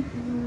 Mm-hmm.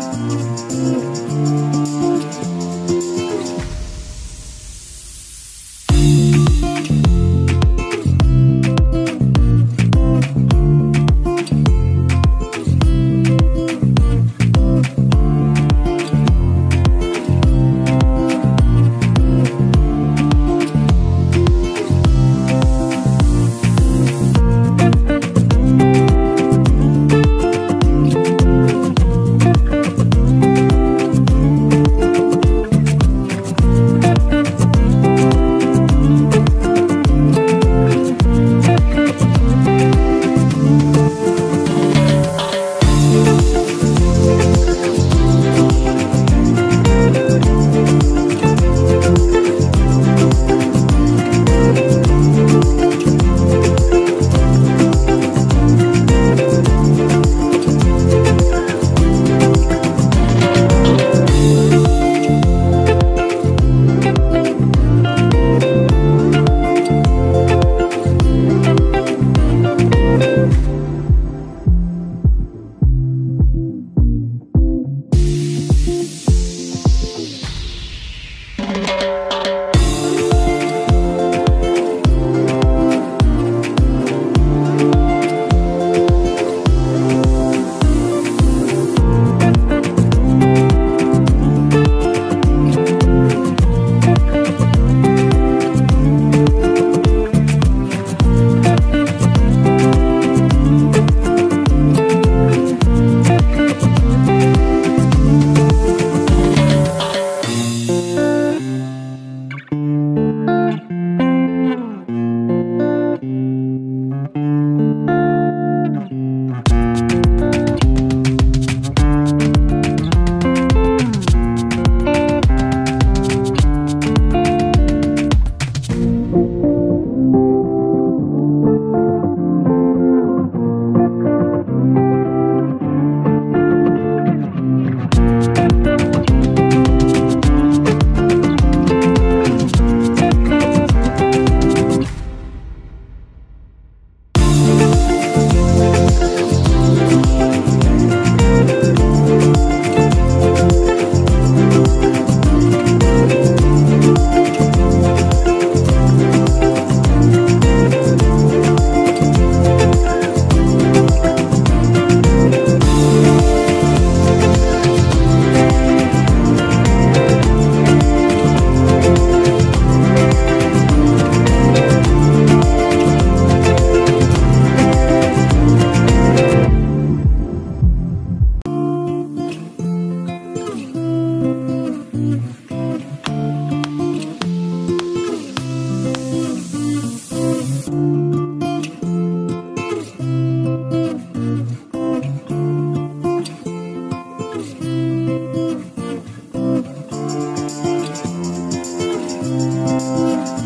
Thank Música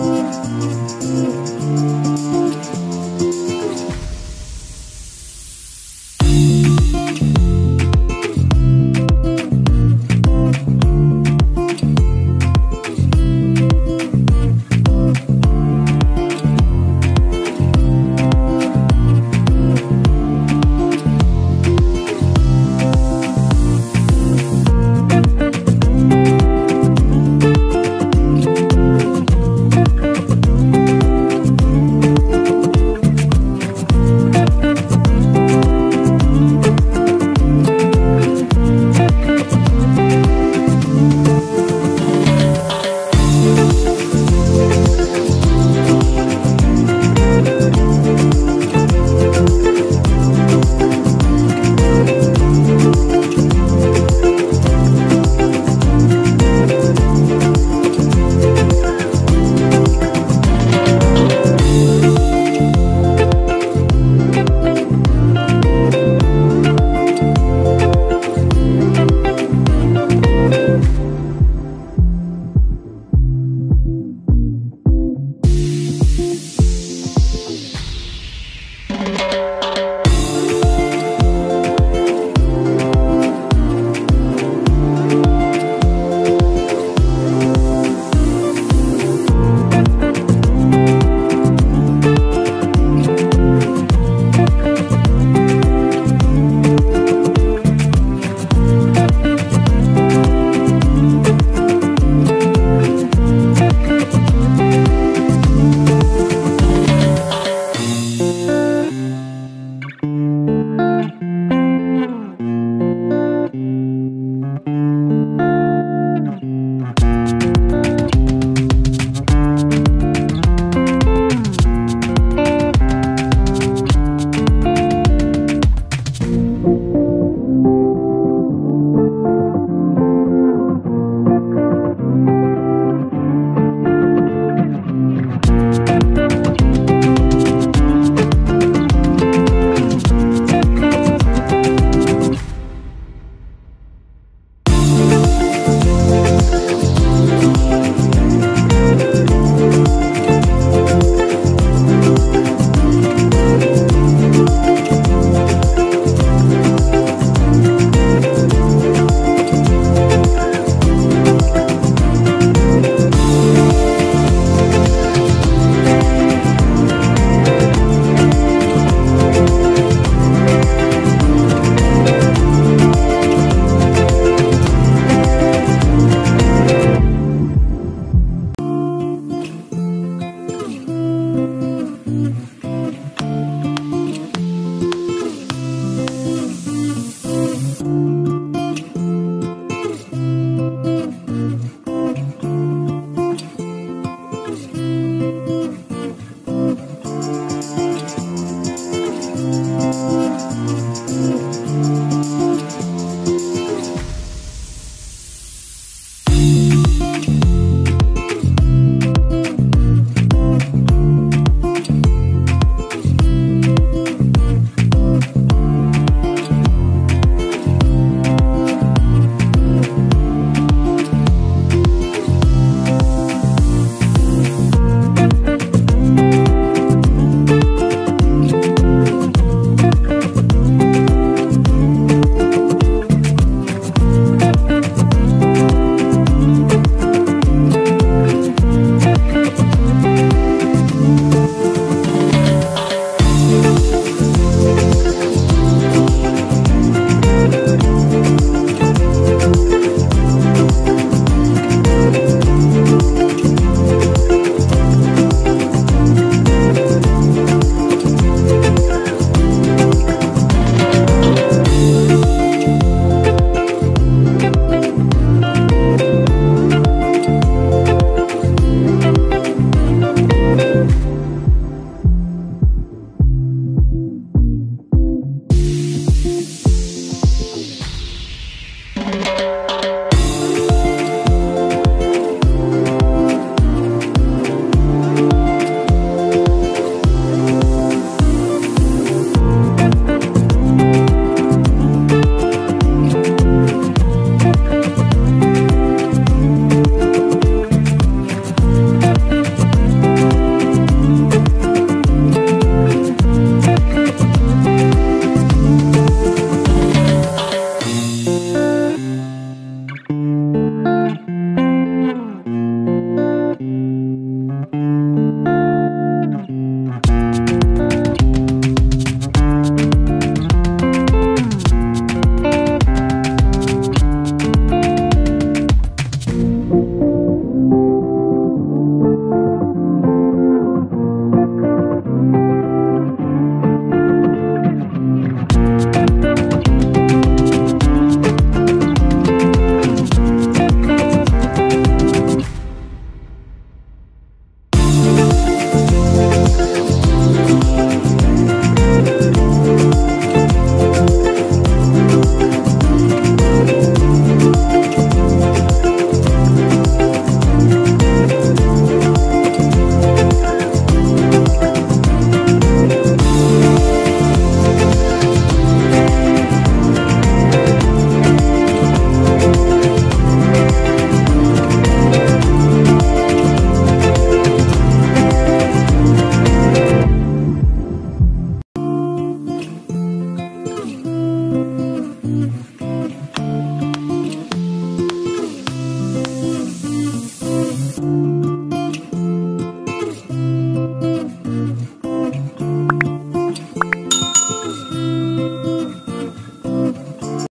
Música